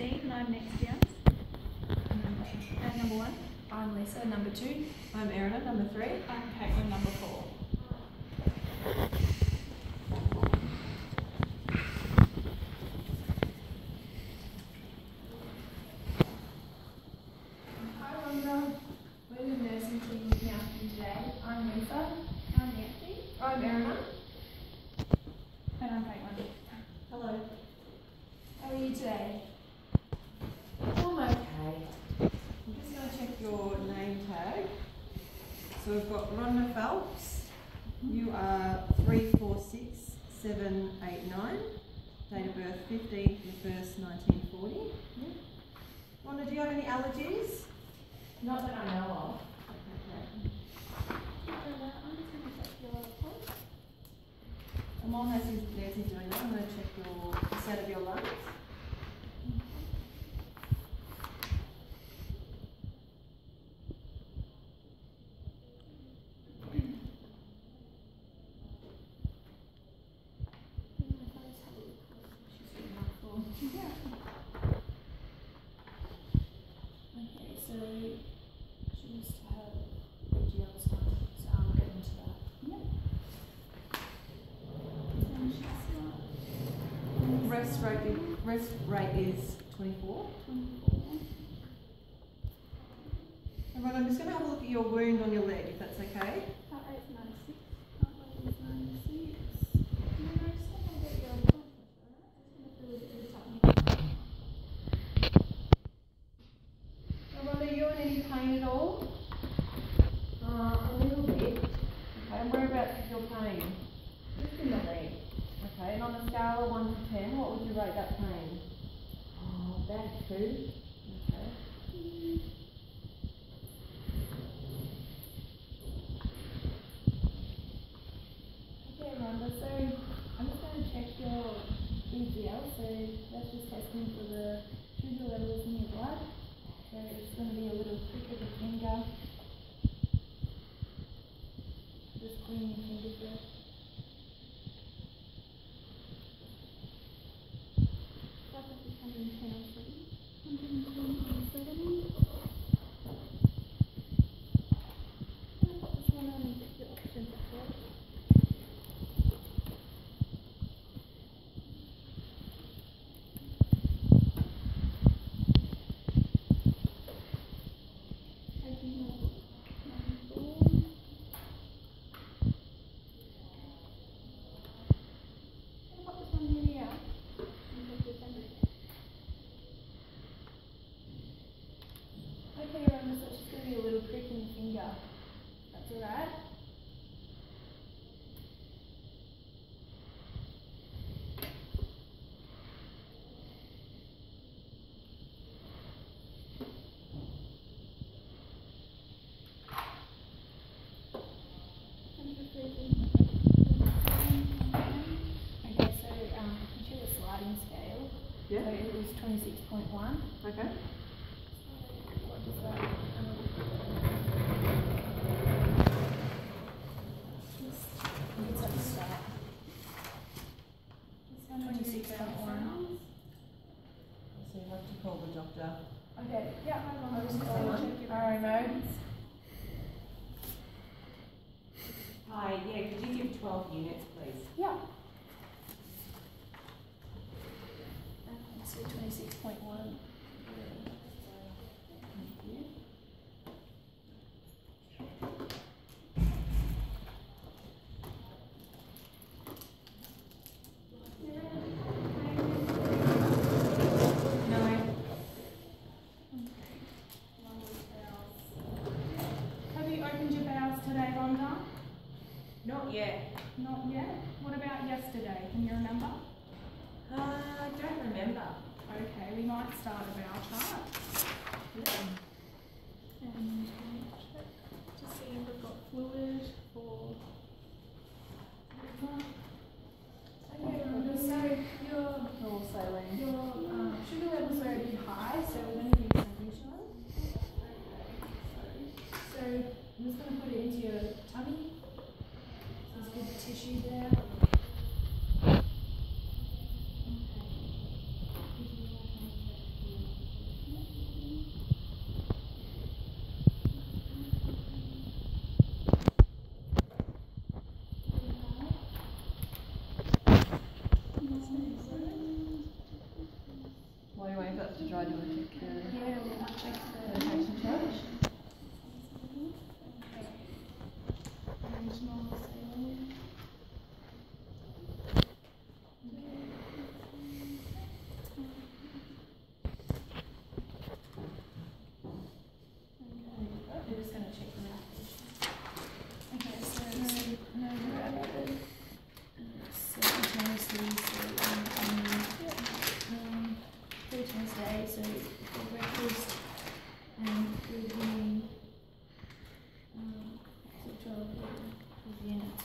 Steve and I'm next year. At number one. I'm Lisa, number two. I'm Erin number three. I'm Caitlin, number four. Hi Rhonda, we're the nursing team here today. I'm Lisa. I'm Nancy. I'm Erin. And I'm Caitlin. Hello. How are you today? I'm okay. I'm just going to check your name tag. So we've got You are 346789. Date of birth 15th the 1st 1940. Rhonda, do you have any allergies? Not that I know of. After that, I'm just going to check your pulse. And while Nancy's, Nancy's doing that, I'm going to check your the state of your lungs. Okay, so she used to have AGL sign, so I'll get into that. And she's not Rest rate, is- rest rate is 24. 24. And I'm just going to have a look at your wound on your leg, if that's okay. Heart rate's 96. Heart rate is 96. I just want to get your pulse pressure, alright? I just want to feel a bit of tightening. Now, Rhonda, are you in any pain at all? Uh, a little bit, Okay, and whereabouts is your pain? just in the leg. Okay, and on a scale of 1 to 10, what would you rate that pain? Oh, that's two. Okay. Okay, Rhonda, so I'm just going to check your BGL. So that's just testing for the sugar levels in your blood. So it's going to be a little prick of the finger. Just clean your finger first. Blood pressure is 110 on 70. 110 on 70. Just want to check your oxygen support. Taking your number. Can I pop this one here? And check your temperature. Okay, Rhonda, so it's just gonna be a little prick in your finger. That's alright. Okay, so um, you choose a sliding scale. So Yeah. it was twenty-six point one. Okay. What does that? um, Just, it's at the start. Twenty-six point one. So you have to call the doctor. Okay, yeah, hold on, I'll just Hang double on. RO mode. Hi, yeah, could you give twelve units, please? Yeah. Um, so twenty-six point one. Thank you. No. Have you opened your bowels today, Rhonda? Not yet. Not yet. What about yesterday? Can you remember? Uh, I don't remember. Might start a bowel chart. And check to see if we've got fluid or. Okay, Rhonda, so your, your um, sugar levels are a bit high, so we're going to insulin. So I'm just going to put it into your tummy. There's good tissue there. Okay. to try to check the Yeah, we'll check the. medication charge. And normal saline. We're just gonna check the medication. Okay, so no, no rapid. So continuously, so um, um, um, three times a day, so for breakfast and evening, um, so twelve, twelve units.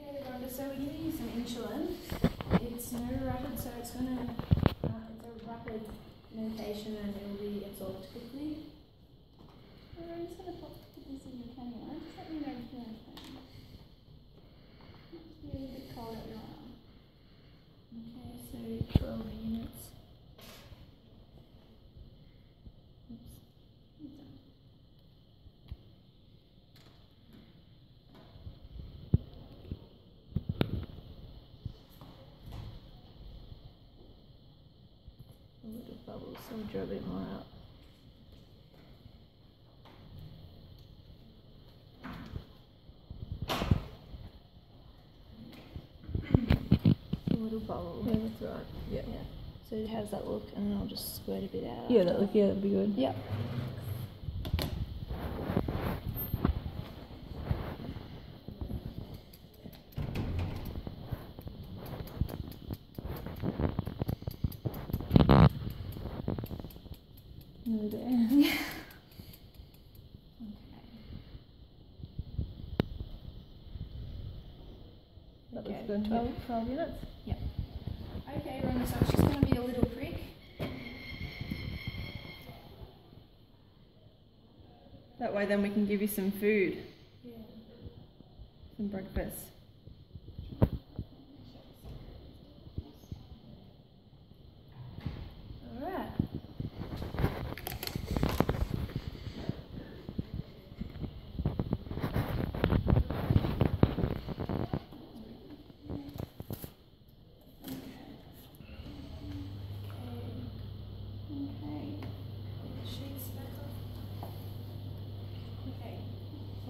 Okay, Rhonda, so we're giving you some insulin. So it's gonna, uh, it's a rapid medication and it will be absorbed quickly. I'm just gonna pop this in your tummy line. Just let me know if you want to. Must be a little bit cold at your arm. Okay, so twelve units. A little bubble, so we'll draw a bit more out. Little bubble. Yeah, that's right. Yeah. Yeah. So how does that look? And then I'll just squirt a bit out. Yeah, that look. Yeah, that'd be good. Yep. Nearly there. Okay. That Okay, good. 12. 12, 12 minutes. Okay, Rhonda, so it's just gonna be a little prick. That way, then we can give you some food, Yeah. some breakfast. Alright. Okay. Sheets back up. Okay. Well done, Rhonda. Now, Rhonda, we're just gonna give you some fluids, some normal, uh, normal saline, because your blood pressure is low. Is that Just okay? check your blood pressure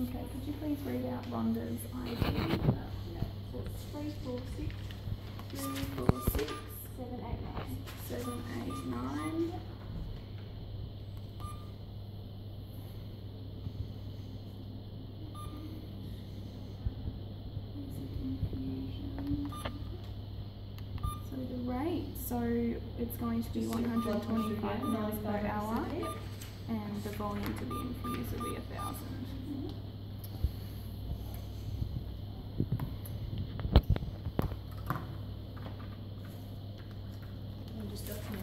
Okay, could you please read out Rhonda's ID? 7-8-9. 7-8-9. So the rate, so it's going to be 125 miles per hour and the volume to the infuse will be 1000.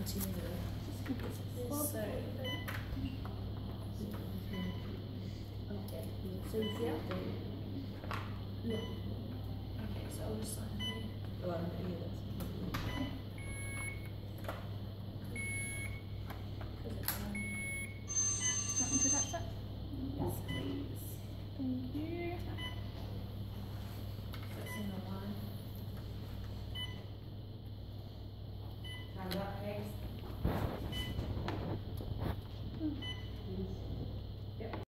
Just documenting the, this, so. Okay, so update? Yeah. Okay, so I'll just sign here.